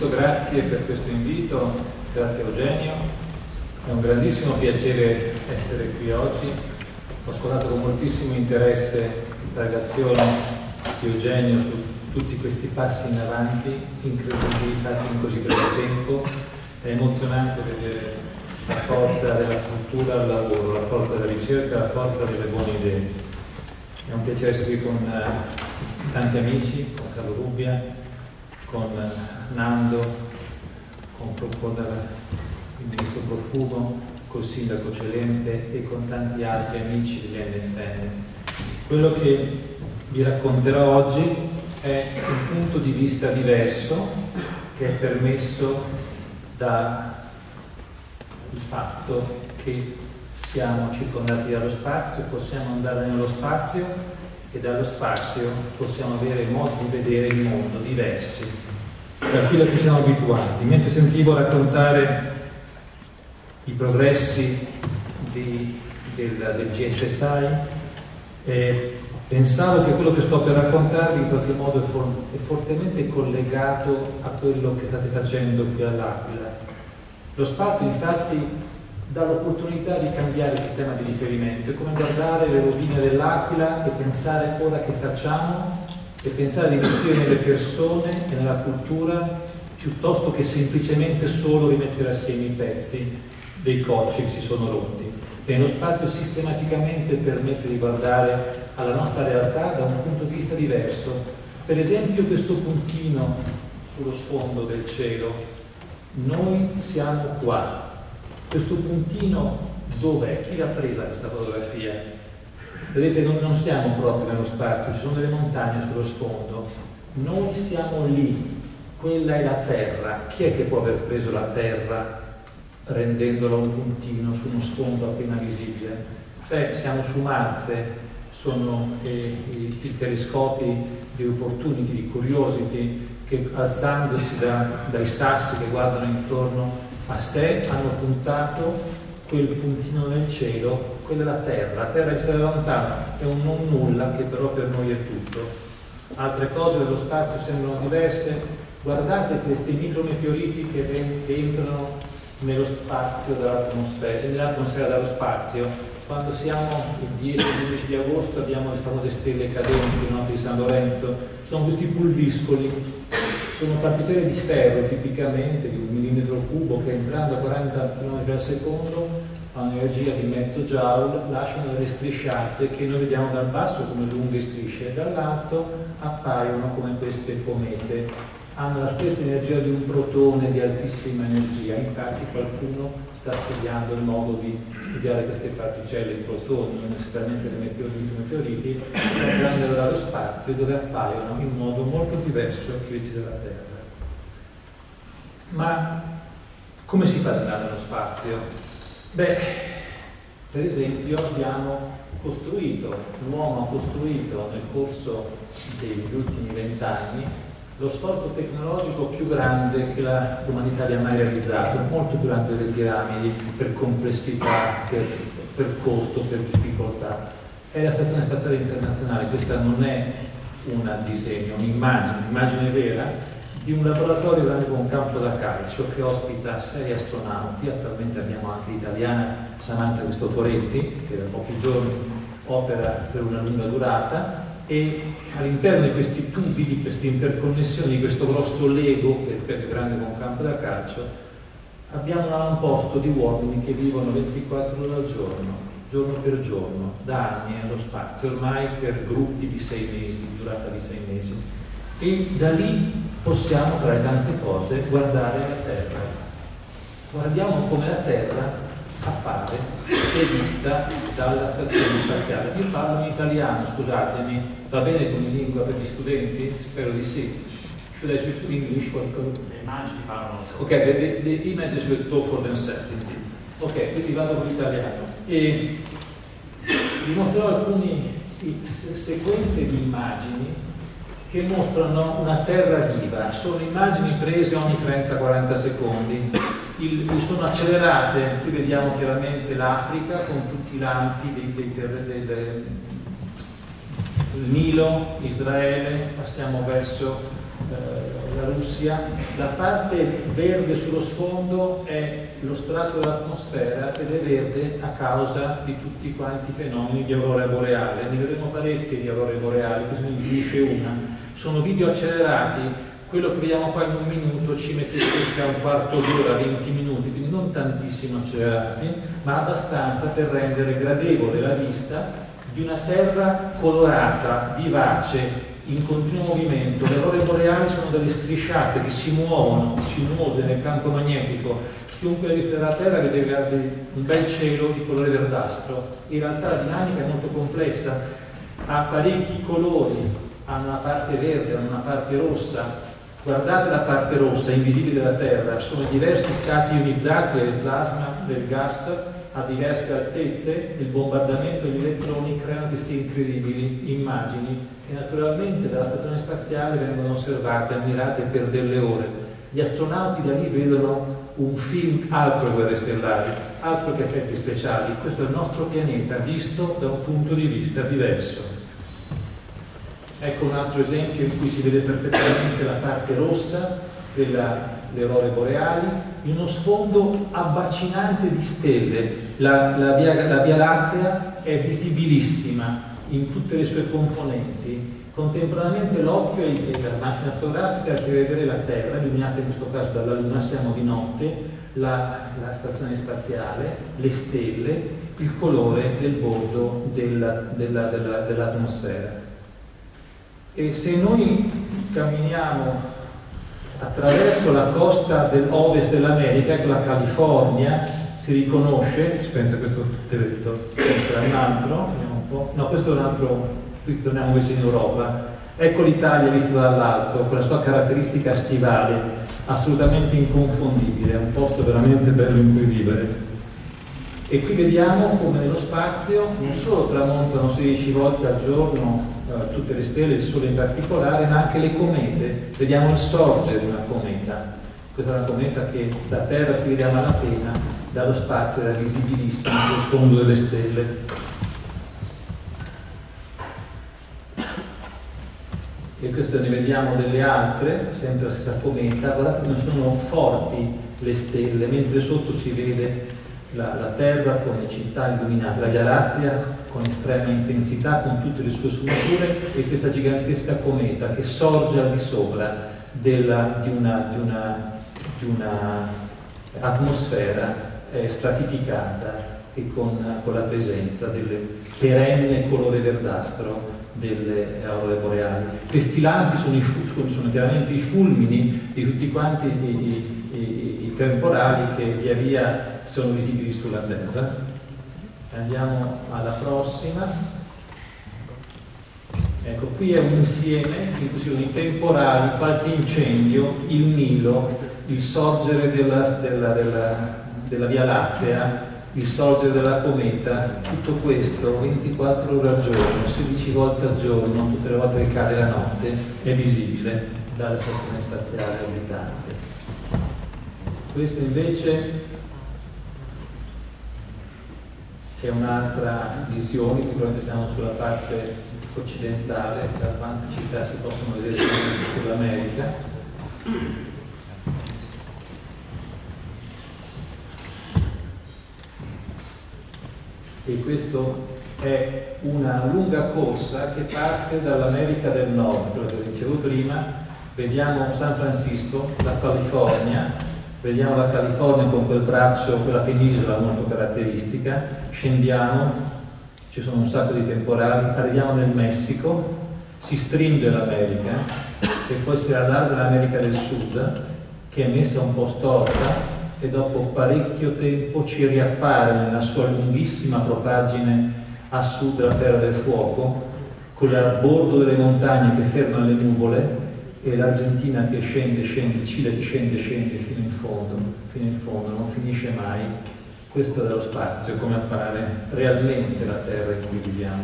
innanzitutto grazie per questo invito, grazie Eugenio, è un grandissimo piacere essere qui oggi, ho ascoltato con moltissimo interesse la relazione di Eugenio su tutti questi passi in avanti incredibili fatti in così breve tempo, è emozionante vedere la forza della cultura al lavoro, la forza della ricerca, la forza delle buone idee. È un piacere essere qui con uh, tanti amici, con Carlo Rubbia, con Nando, con, con il ministro Profumo, col sindaco Celente e con tanti altri amici dell'NFN. Quello che vi racconterò oggi è un punto di vista diverso che è permesso dal fatto che siamo circondati dallo spazio, possiamo andare nello spazio e dallo spazio possiamo avere modi di vedere il mondo diversi da quelli a cui siamo abituati. Mentre sentivo raccontare i progressi di, del, del, GSSI, eh, pensavo che quello che sto per raccontarvi in qualche modo è, for, è fortemente collegato a quello che state facendo qui all'Aquila. Lo spazio infatti dà l'opportunità di cambiare il sistema di riferimento, è come guardare le rovine dell'Aquila e pensare ora che facciamo e pensare di investire nelle persone e nella cultura piuttosto che semplicemente solo rimettere assieme i pezzi dei cocci che si sono rotti. E lo spazio sistematicamente permette di guardare alla nostra realtà da un punto di vista diverso. Per esempio questo puntino sullo sfondo del cielo, noi siamo qua, questo puntino dov'è? Chi l'ha presa questa fotografia? Vedete, non, non siamo proprio nello spazio, ci sono delle montagne sullo sfondo. Noi siamo lì, quella è la Terra. Chi è che può aver preso la Terra rendendola un puntino su uno sfondo appena visibile? Beh, siamo su Marte, sono eh, i, i, telescopi di Opportunity, di Curiosity, che alzandosi da, dai sassi che guardano intorno a sé hanno puntato quel puntino nel cielo, quella è la terra, la terra è lontana, è un non nulla che però per noi è tutto. Altre cose dello spazio sembrano diverse, guardate questi micrometeoriti che, che entrano nello spazio dall'atmosfera, nell'atmosfera dallo spazio. Quando siamo il 10-11 di agosto abbiamo le famose stelle cadenti, la notte di San Lorenzo, sono questi pulviscoli sono particelle di ferro tipicamente di un millimetro cubo che entrando a 40 km al secondo a un'energia di mezzo joule lasciano delle strisciate che noi vediamo dal basso come lunghe strisce e dall'alto appaiono come queste comete hanno la stessa energia di un protone di altissima energia infatti qualcuno sta studiando il modo di studiare queste particelle di protoni non necessariamente le meteoriti meteoriti guardandole dallo spazio dove appaiono in modo molto diverso che invece della Terra ma come si fa ad andare nello spazio? Beh, per esempio abbiamo costruito, l'uomo ha costruito nel corso degli ultimi vent'anni lo sforzo tecnologico più grande che l'umanità abbia mai realizzato, molto più grande delle piramidi per complessità, per, per costo, per difficoltà. È la Stazione Spaziale Internazionale, questa non è un disegno, un'immagine, un'immagine vera, di un laboratorio grande con un campo da calcio che ospita sei astronauti, attualmente abbiamo anche l'italiana Samantha Cristoforetti che da pochi giorni opera per una lunga durata e all'interno di questi tubi, di queste interconnessioni, di questo grosso Lego che è grande con un campo da calcio, abbiamo un avamposto di uomini che vivono 24 ore al giorno, giorno per giorno, da anni nello spazio, ormai per gruppi di sei mesi, durata di sei mesi. E da lì possiamo tra le tante cose guardare la Terra. Guardiamo come la Terra appare se vista dalla stazione spaziale. Io parlo in italiano, scusatemi, va bene come lingua per gli studenti? Spero di sì. Should I switch to English? Le immagini parlano. Ok, the, the, the images will talk for themselves. Ok, quindi vado con l'italiano. E vi mostrerò alcune sequenze di immagini che mostrano una terra viva, sono immagini prese ogni 30-40 secondi, il, sono accelerate, qui vediamo chiaramente l'Africa con tutti i lampi dei, dei, dei, del Nilo, Israele, passiamo verso eh, la Russia, la parte verde sullo sfondo è lo strato dell'atmosfera ed è verde a causa di tutti quanti i fenomeni di aurora boreale. Ne vedremo parecchie di aurore boreali, così ne dice una. Sono video accelerati quello che vediamo qua in un minuto ci mette circa un quarto d'ora, 20 minuti, quindi non tantissimo accelerati, ma abbastanza per rendere gradevole la vista di una terra colorata, vivace, in continuo movimento. Le aurore boreali sono delle strisciate che si muovono, sinuose nel campo magnetico. Chiunque ha visto la Terra vedeva un bel cielo di colore verdastro. In realtà la dinamica è molto complessa, ha parecchi colori, ha una parte verde, ha una parte rossa, Guardate la parte rossa, invisibile della Terra, sono diversi stati ionizzati del plasma, del gas a diverse altezze, il bombardamento degli elettroni creano queste incredibili immagini che naturalmente dalla stazione spaziale vengono osservate, ammirate per delle ore. Gli astronauti da lì vedono un film altro guerre stellari, altro che effetti speciali. Questo è il nostro pianeta visto da un punto di vista diverso. Ecco un altro esempio in cui si vede perfettamente la parte rossa delle aurore boreali, in uno sfondo abbacinante di stelle. La, la, via, la via Lattea è visibilissima in tutte le sue componenti. Contemporaneamente l'occhio e la macchina fotografica per vedere la Terra, illuminata in questo caso dalla Luna, siamo di notte, la, la stazione spaziale, le stelle, il colore del bordo della, della, della, dell'atmosfera. E se noi camminiamo attraverso la costa dell'ovest dell'America, ecco la California, si riconosce, aspetta questo questo è un altro, no questo è un altro, qui torniamo invece in Europa, ecco l'Italia vista dall'alto, con la sua caratteristica stivale, assolutamente inconfondibile, è un posto veramente bello in cui vivere. E qui vediamo come nello spazio non solo tramontano 16 volte al giorno eh, tutte le stelle, il Sole in particolare, ma anche le comete. Vediamo il sorgere di una cometa. Questa è una cometa che da Terra si vede a malapena, dallo spazio era visibilissima sul fondo delle stelle. E questo ne vediamo delle altre, sempre la stessa cometa. Guardate come sono forti le stelle, mentre sotto si vede la, la Terra come città illuminata, la Via Lattea con estrema intensità, con tutte le sue sfumature e questa gigantesca cometa che sorge al di sopra della, di, una, di, una, di una atmosfera eh, stratificata e con, con, la presenza del perenne colore verdastro delle aurore boreali. Questi lampi sono, sono chiaramente i fulmini di tutti quanti i, i temporali che via via sono visibili sulla Terra. Andiamo alla prossima. Ecco, qui è un insieme in cui sono i temporali, qualche incendio, il Nilo, il sorgere della, della, della, della Via Lattea, il sorgere della cometa, tutto questo 24 ore al giorno, 16 volte al giorno, tutte le volte che cade la notte, è visibile dalla stazione spaziale orbitante. Questo invece è un'altra visione, sicuramente siamo sulla parte occidentale, da quante città si possono vedere sull'America. E questo è una lunga corsa che parte dall'America del Nord, che dicevo prima, vediamo San Francisco, la California, Vediamo la California con quel braccio, quella penisola molto caratteristica, scendiamo, ci sono un sacco di temporali, arriviamo nel Messico, si stringe l'America e poi si allarga l'America del Sud che è messa un po' storta e dopo parecchio tempo ci riappare nella sua lunghissima propagine a sud della Terra del Fuoco, con il bordo delle montagne che fermano le nuvole e l'Argentina che scende, scende, Cile che scende, scende fino in fondo, fino in fondo, non finisce mai. Questo è dallo spazio, come appare realmente la Terra in cui viviamo.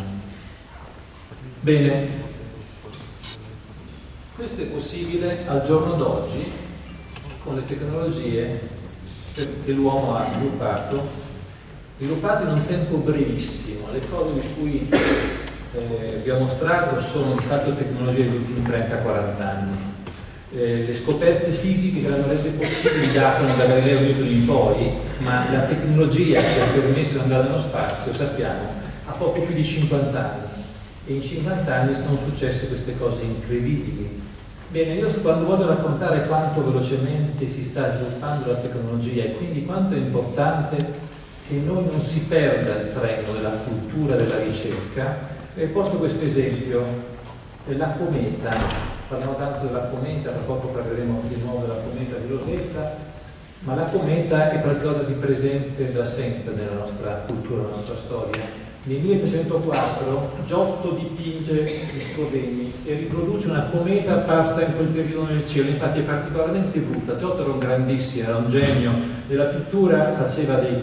Bene, questo è possibile al giorno d'oggi con le tecnologie che l'uomo ha sviluppato, sviluppate in un tempo brevissimo. Le cose di cui eh, vi ho mostrato sono di fatto tecnologie degli ultimi 30-40 anni. Eh, le scoperte fisiche che l'hanno rese possibili datano da Galileo Newton in poi, ma la tecnologia che ha permesso di andare nello spazio, sappiamo, ha poco più di 50 anni. E in 50 anni sono successe queste cose incredibili. Bene, io quando voglio raccontare quanto velocemente si sta sviluppando la tecnologia e quindi quanto è importante che noi non si perda il treno della cultura della ricerca, eh, porto questo esempio, la cometa, parliamo tanto della cometa, tra poco parleremo di nuovo della cometa di Rosetta, ma la cometa è qualcosa di presente da sempre nella nostra cultura, nella nostra storia nel 1304 Giotto dipinge gli Scrovegni e riproduce una cometa apparsa in quel periodo nel cielo, infatti è particolarmente brutta. Giotto era un grandissimo, era un genio della pittura, faceva dei,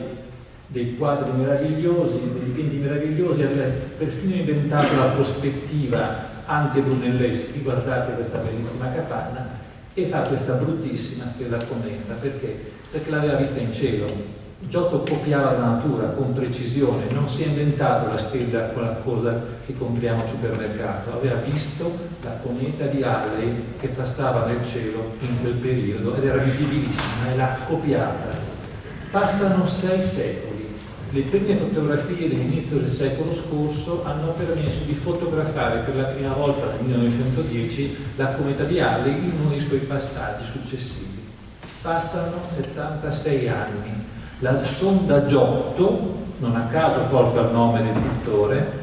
dei quadri meravigliosi, dei dipinti meravigliosi, aveva perfino inventato la prospettiva ante Brunelleschi, guardate questa bellissima capanna, e fa questa bruttissima stella cometa, perché? Perché l'aveva vista in cielo Giotto copiava la natura con precisione, non si è inventato la stella con la coda che compriamo al supermercato, aveva visto la cometa di Halley che passava nel cielo in quel periodo ed era visibilissima e l'ha copiata. Passano sei secoli. Le prime fotografie dell'inizio del secolo scorso hanno permesso di fotografare per la prima volta nel 1910 la cometa di Halley in uno dei suoi passaggi successivi. Passano 76 anni la sonda Giotto, non a caso porta il nome del pittore,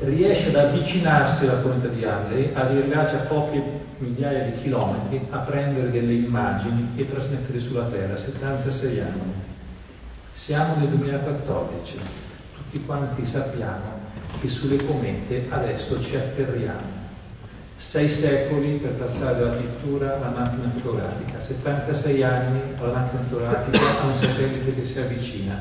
riesce ad avvicinarsi alla cometa di Halley, ad arrivarci a poche migliaia di chilometri, a prendere delle immagini e trasmetterle sulla Terra, 76 anni. Siamo nel 2014, tutti quanti sappiamo che sulle comete adesso ci atterriamo sei secoli per passare dalla pittura alla macchina fotografica, 76 anni alla macchina fotografica a un satellite che si avvicina,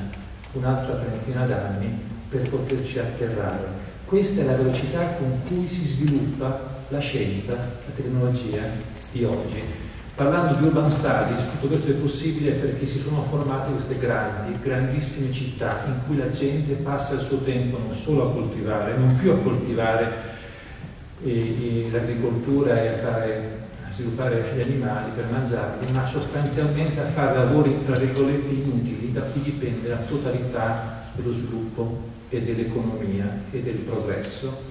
un'altra trentina d'anni per poterci atterrare. Questa è la velocità con cui si sviluppa la scienza, la tecnologia di oggi. Parlando di urban studies, tutto questo è possibile perché si sono formate queste grandi, grandissime città in cui la gente passa il suo tempo non solo a coltivare, non più a coltivare l'agricoltura e a, fare, a, sviluppare gli animali per mangiarli, ma sostanzialmente a fare lavori tra virgolette inutili da cui dipende la totalità dello sviluppo e dell'economia e del progresso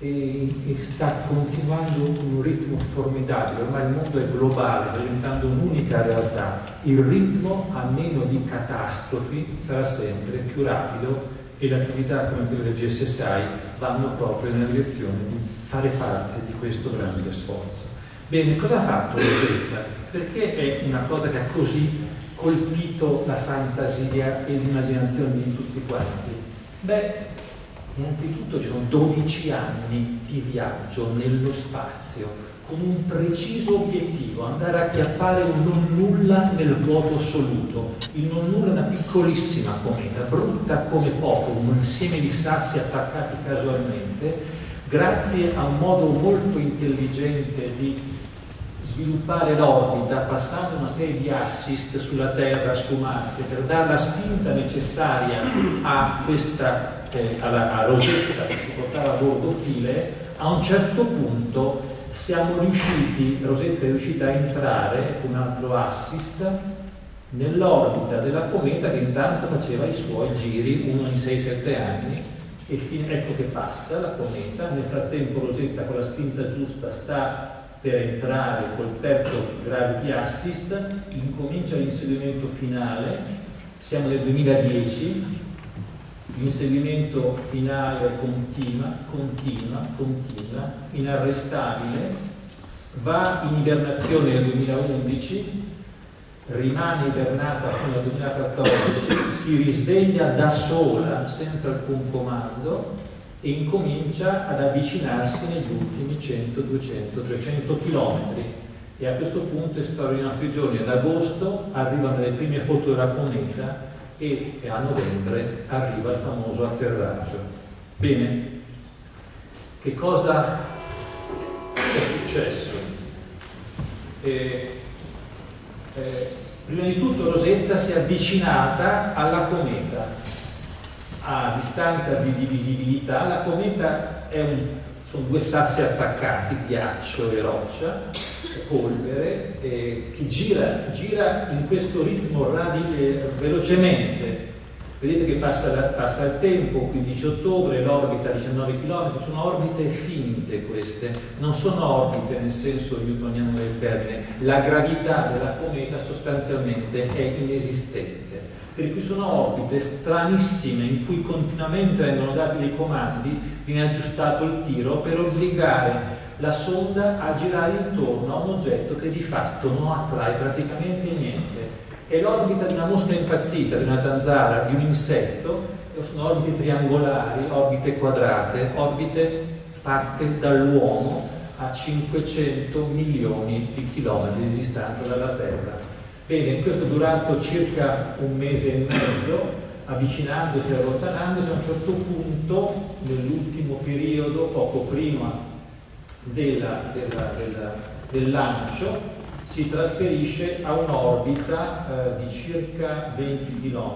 e, e, sta continuando un ritmo formidabile, ormai il mondo è globale, diventando un'unica realtà. Il ritmo, a meno di catastrofi, sarà sempre più rapido e le attività come quelle del GSSI vanno proprio nella direzione di fare parte di questo grande sforzo. Bene, cosa ha fatto Rosetta? Perché è una cosa che ha così colpito la fantasia e l'immaginazione di tutti quanti? Beh, innanzitutto ci sono 12 anni di viaggio nello spazio con un preciso obiettivo, andare a chiappare un non nulla nel vuoto assoluto. Il non nulla è una piccolissima cometa, brutta come poco, un insieme di sassi attaccati casualmente, grazie a un modo molto intelligente di sviluppare l'orbita passando una serie di assist sulla Terra, su Marte, per dare la spinta necessaria a questa eh, alla, a Rosetta che si portava a bordo file, a un certo punto siamo riusciti, Rosetta è riuscita a entrare, un altro assist, nell'orbita della cometa che intanto faceva i suoi giri, uno in 6-7 anni, e fin, ecco che passa la cometa, nel frattempo Rosetta con la spinta giusta sta per entrare col terzo gravity assist, incomincia l'inseguimento finale, siamo nel 2010, l'inseguimento finale continua, continua, continua, inarrestabile, va in ibernazione nel 2011, rimane ibernata fino al 2014, si risveglia da sola, senza alcun comando, e incomincia ad avvicinarsi negli ultimi 100, 200, 300 chilometri. E a questo punto è storia di nostri giorni. Ad agosto arrivano le prime foto della cometa e a novembre arriva il famoso atterraggio. Bene, che cosa è successo? Eh, eh, prima di tutto Rosetta si è avvicinata alla cometa a distanza di divisibilità la cometa è un sono due sassi attaccati, ghiaccio e roccia, polvere, eh, che gira, gira, in questo ritmo radi- velocemente. Vedete che passa, passa, il tempo, 15 ottobre, l'orbita 19 km, sono orbite finte queste, non sono orbite nel senso newtoniano del termine, la gravità della cometa sostanzialmente è inesistente per cui sono orbite stranissime in cui continuamente vengono dati dei comandi, viene aggiustato il tiro per obbligare la sonda a girare intorno a un oggetto che di fatto non attrae praticamente niente. È l'orbita di una mosca impazzita, di una zanzara, di un insetto, sono orbite triangolari, orbite quadrate, orbite fatte dall'uomo a 500 milioni di chilometri di distanza dalla Terra. Bene, questo durato circa un mese e mezzo, avvicinandosi e allontanandosi, a un certo punto, nell'ultimo periodo, poco prima della, della, della, del lancio, si trasferisce a un'orbita eh, di circa 20 km,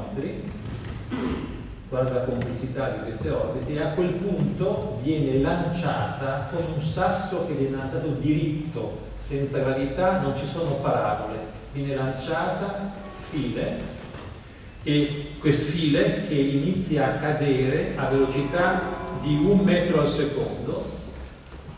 guarda la complessità di queste orbite, e a quel punto viene lanciata con un sasso che viene lanciato diritto, senza gravità, non ci sono parabole. Viene lanciata file e queste file che inizia a cadere a velocità di un metro al secondo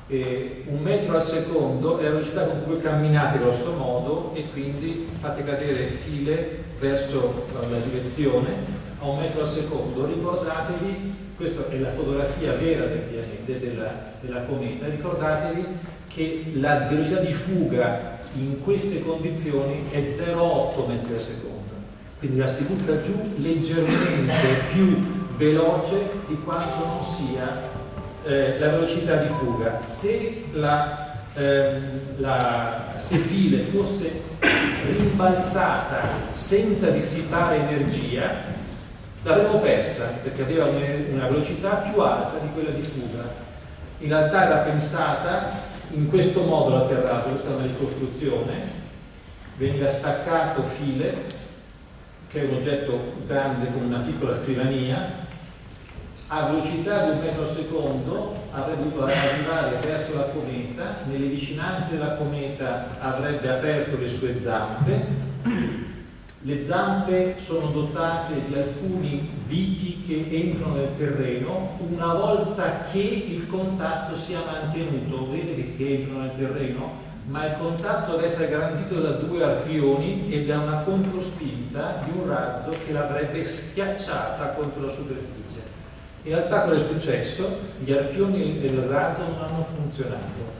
e un metro al secondo è la velocità con cui camminate grosso modo e quindi fate cadere file verso la direzione a un metro al secondo ricordatevi questa è la fotografia vera del pianeta della, della cometa ricordatevi che la velocità di fuga in queste condizioni è 0,8 metri al secondo, quindi la si butta giù leggermente più veloce di quanto non sia eh, la velocità di fuga. Se la, eh, la Sefile fosse rimbalzata senza dissipare energia, l'avremmo persa perché aveva una velocità più alta di quella di fuga. In realtà era pensata in questo modo l'atterraggio, questa è una ricostruzione, veniva staccato file, che è un oggetto grande come una piccola scrivania, a velocità di un metro al secondo avrebbe dovuto arrivare verso la cometa, nelle vicinanze della cometa avrebbe aperto le sue zampe, le zampe sono dotate di alcuni viti che entrano nel terreno una volta che il contatto sia mantenuto. Vedete che entrano nel terreno? Ma il contatto deve essere garantito da due arpioni e da una controspinta di un razzo che l'avrebbe schiacciata contro la superficie. In realtà cosa è successo? Gli arpioni del razzo non hanno funzionato.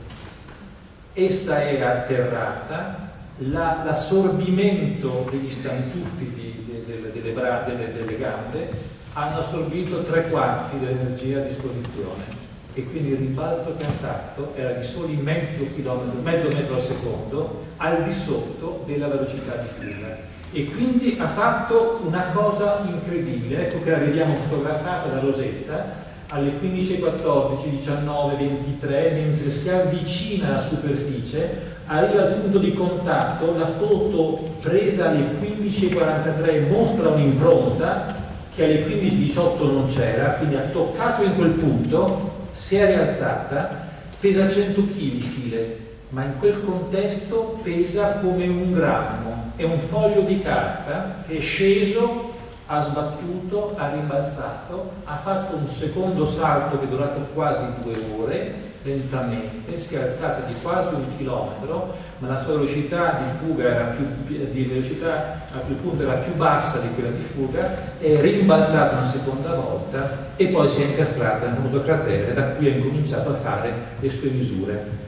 Essa era atterrata la, l'assorbimento degli stantuffi di, de, de, delle, bra, delle, delle gambe hanno assorbito tre quarti dell'energia a disposizione. E quindi il rimbalzo che ha fatto era di soli mezzo chilometro, mezzo metro al secondo al di sotto della velocità di fuga e quindi ha fatto una cosa incredibile, ecco che la vediamo fotografata da Rosetta alle 15.14, 19, 23, mentre si avvicina alla superficie, arriva al punto di contatto, la foto presa alle 15.43 mostra un'impronta che alle 15.18 non c'era, quindi ha toccato in quel punto, si è rialzata, pesa 100 kg file, ma in quel contesto pesa come un grammo, è un foglio di carta che è sceso ha sbattuto, ha rimbalzato, ha fatto un secondo salto che è durato quasi due ore, lentamente, si è alzata di quasi un chilometro, ma la sua velocità di fuga era più, di velocità a quel punto era più bassa di quella di fuga, è rimbalzata una seconda volta e poi si è incastrata nel famoso cratere da cui ha incominciato a fare le sue misure.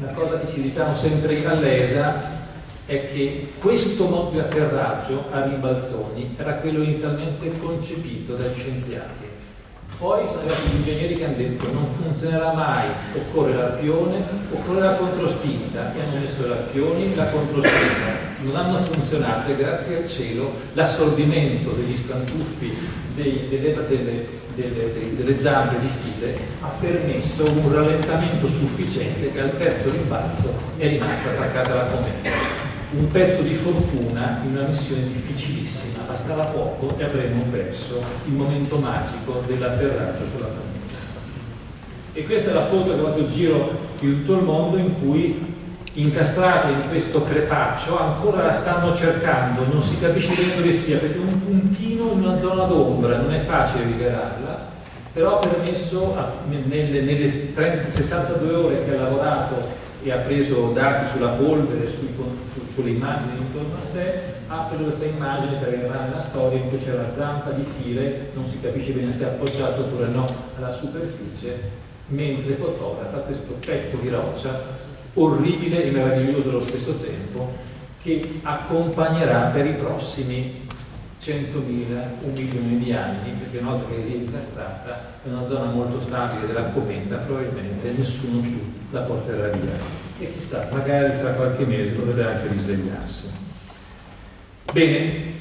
Una cosa che ci diciamo sempre all'ESA è che questo modo di atterraggio a rimbalzoni era quello inizialmente concepito dagli scienziati. Poi sono arrivati gli ingegneri che hanno detto non funzionerà mai, occorre l'arpione, occorre la controspinta, e hanno messo l'arpione e la controspinta. Non hanno funzionato e grazie al cielo l'assorbimento degli stantuffi dei, delle, delle, delle, delle, zampe di stile ha permesso un rallentamento sufficiente che al terzo rimbalzo è rimasta attaccata alla cometa un pezzo di fortuna in una missione difficilissima, bastava poco e avremmo perso il momento magico dell'atterraggio sulla Luna. E questa è la foto che ha fatto il giro di tutto il mondo in cui incastrate in questo crepaccio ancora la stanno cercando, non si capisce bene dove sia, perché un puntino in una zona d'ombra, non è facile rivelarla, però ha permesso a, nelle, nelle 30, 62 ore che ha lavorato e ha preso dati sulla polvere, sui, su, sulle immagini intorno a sé, ha preso questa immagine per entrare nella storia in cui c'è la zampa di file, non si capisce bene se è appoggiato oppure no alla superficie, mentre fotografa questo pezzo di roccia orribile e meraviglioso allo stesso tempo che accompagnerà per i prossimi 100.000, un milione di anni, perché una volta che è incastrata è una zona molto stabile della cometa, probabilmente nessuno più la porterà via. E chissà, magari tra qualche mese dovrebbe anche risvegliarsi. Bene,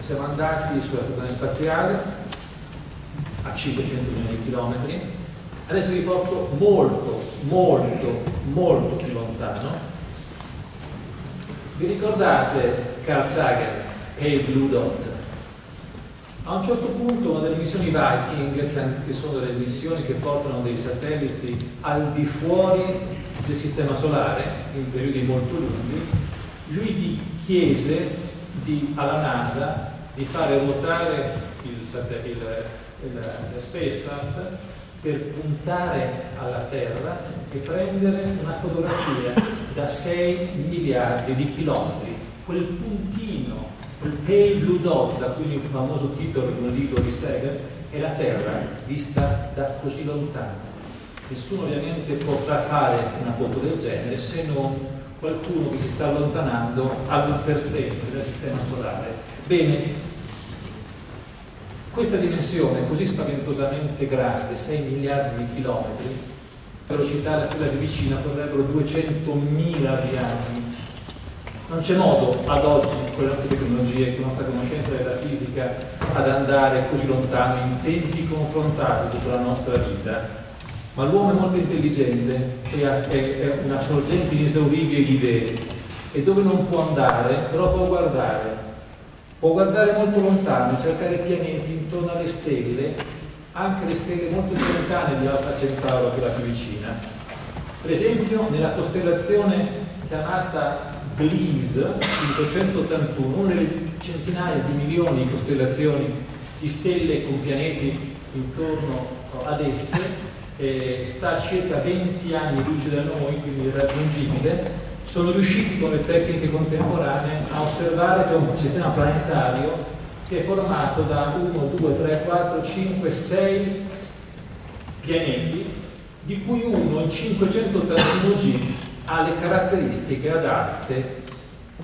siamo andati sulla stazione spaziale a 500 milioni di chilometri, adesso vi porto molto, molto, molto più lontano. Vi ricordate Carl Sagan, Pale Blue Dot? A un certo punto una delle missioni Viking, che sono delle missioni che portano dei satelliti al di fuori del sistema solare, in periodi molto lunghi, lui chiese di, alla NASA di fare ruotare il, il, il, il spacecraft per puntare alla Terra e prendere una fotografia da 6 miliardi di chilometri. Quel puntino, pale blue da cui il famoso titolo di un libro di Sagan, è la Terra vista da così lontano. Nessuno ovviamente potrà fare una foto del genere se non qualcuno che si sta allontanando ad per sempre dal sistema solare. Bene, questa dimensione così spaventosamente grande, 6 miliardi di chilometri, velocità alla stella più vicina vorrebbero 200.000 di anni. Non c'è modo ad oggi, con le nostre tecnologie, con la nostra conoscenza della fisica, ad andare così lontano in tempi confrontati tutta la nostra vita. Ma l'uomo è molto intelligente, è, una sorgente inesauribile di idee e dove non può andare, però può guardare Può guardare molto lontano, cercare pianeti intorno alle stelle, anche le stelle molto più lontane di Alfa Centauro che la più vicina. Per esempio nella costellazione chiamata Gliese 581, una delle centinaia di milioni di costellazioni di stelle con pianeti intorno ad esse, eh, sta a circa 20 anni luce da noi, quindi irraggiungibile, sono riusciti con le tecniche contemporanee a osservare che un sistema planetario che è formato da 1, 2, 3, 4, 5, 6 pianeti, di cui uno in 581 G ha le caratteristiche adatte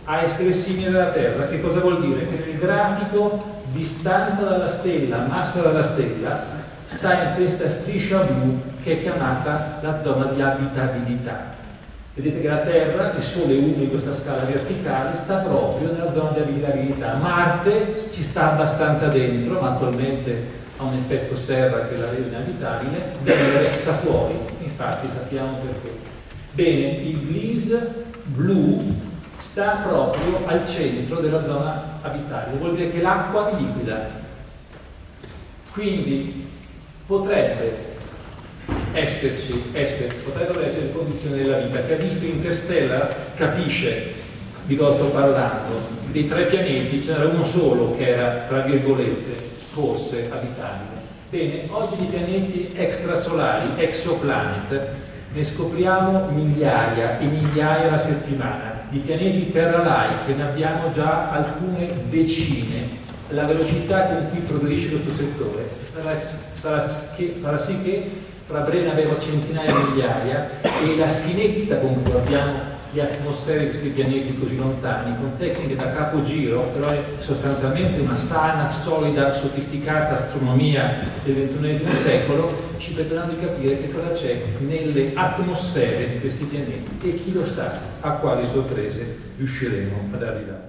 a essere simile alla Terra. Che cosa vuol dire? Che nel grafico distanza dalla stella, massa dalla stella, sta in questa striscia blu che è chiamata la zona di abitabilità. Vedete che la Terra, il Sole 1 in questa scala verticale, sta proprio nella zona di abitabilità. Marte ci sta abbastanza dentro, ma attualmente ha un effetto serra che la rende inabitabile, Venere sta fuori, infatti sappiamo perché. Bene, il Gliese blu sta proprio al centro della zona abitabile, vuol dire che l'acqua è liquida. Quindi potrebbe esserci, esserci, potrebbero essere condizioni della vita. Chi ha visto Interstellar capisce di cosa sto parlando. Dei tre pianeti c'era uno solo che era, tra virgolette, forse abitabile. Bene, oggi di pianeti extrasolari, exoplanet, ne scopriamo migliaia e migliaia alla settimana. Di pianeti terra-like ne abbiamo già alcune decine. La velocità con cui progredisce questo settore sarà, sarà, farà sì che fra breve avevo centinaia di migliaia e la finezza con cui abbiamo le atmosfere di questi pianeti così lontani, con tecniche da capogiro, però è sostanzialmente una sana, solida, sofisticata astronomia del XXI secolo, ci permetteranno di capire che cosa c'è nelle atmosfere di questi pianeti e chi lo sa a quali sorprese riusciremo ad arrivare.